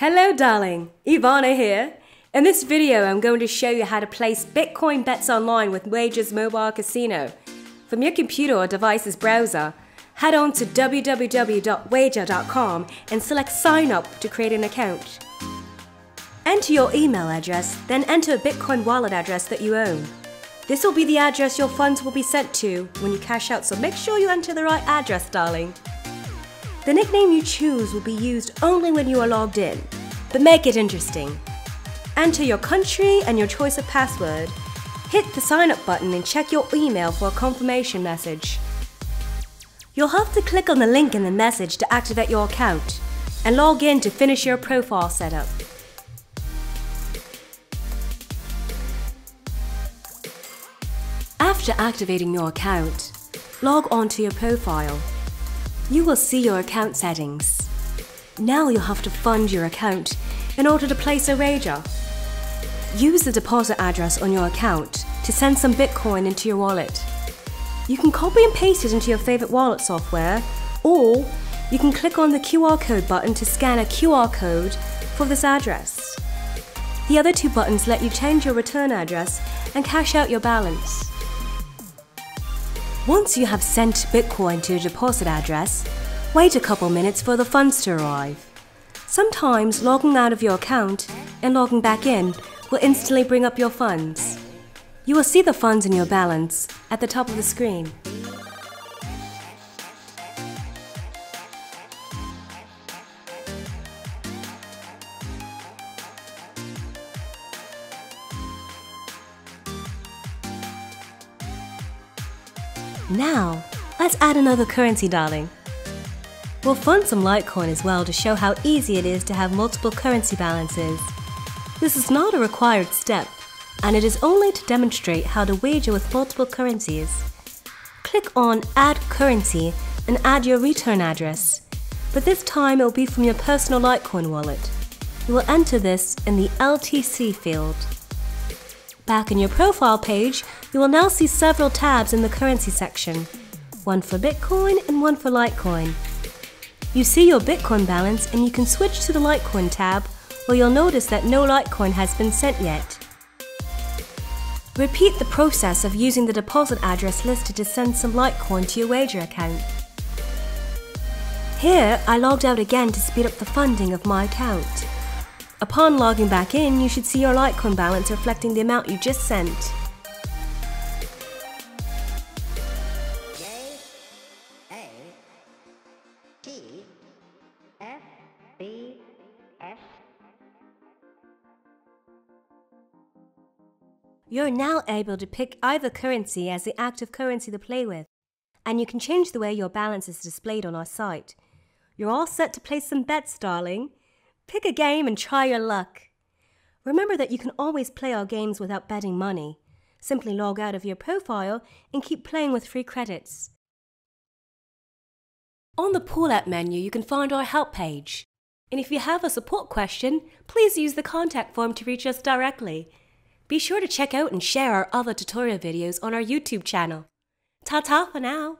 Hello darling, Ivana here. In this video I'm going to show you how to place Bitcoin bets online with Wajur's mobile casino. From your computer or device's browser, head on to www.wajur.com and select sign up to create an account. Enter your email address, then enter a Bitcoin wallet address that you own. This will be the address your funds will be sent to when you cash out, so make sure you enter the right address, darling. The nickname you choose will be used only when you are logged in, but make it interesting. Enter your country and your choice of password. Hit the sign up button and check your email for a confirmation message. You'll have to click on the link in the message to activate your account and log in to finish your profile setup. After activating your account, log on to your profile you will see your account settings. Now you'll have to fund your account in order to place a wager. Use the deposit address on your account to send some Bitcoin into your wallet. You can copy and paste it into your favorite wallet software, or you can click on the QR code button to scan a QR code for this address. The other two buttons let you change your return address and cash out your balance. Once you have sent Bitcoin to your deposit address, wait a couple minutes for the funds to arrive. Sometimes logging out of your account and logging back in will instantly bring up your funds. You will see the funds in your balance at the top of the screen. Now, let's add another currency, darling. We'll fund some Litecoin as well to show how easy it is to have multiple currency balances. This is not a required step, and it is only to demonstrate how to wager with multiple currencies. Click on Add Currency and add your return address, but this time it will be from your personal Litecoin wallet. You will enter this in the LTC field. Back in your profile page, you will now see several tabs in the currency section, one for Bitcoin and one for Litecoin. You see your Bitcoin balance and you can switch to the Litecoin tab or you'll notice that no Litecoin has been sent yet. Repeat the process of using the deposit address listed to send some Litecoin to your Wajur account. Here, I logged out again to speed up the funding of my account. Upon logging back in, you should see your Litecoin balance reflecting the amount you just sent. You're now able to pick either currency as the active currency to play with, and you can change the way your balance is displayed on our site. You're all set to place some bets, darling. Pick a game and try your luck. Remember that you can always play our games without betting money. Simply log out of your profile and keep playing with free credits. On the Pool app menu, you can find our help page. And if you have a support question, please use the contact form to reach us directly. Be sure to check out and share our other tutorial videos on our YouTube channel. Ta-ta for now!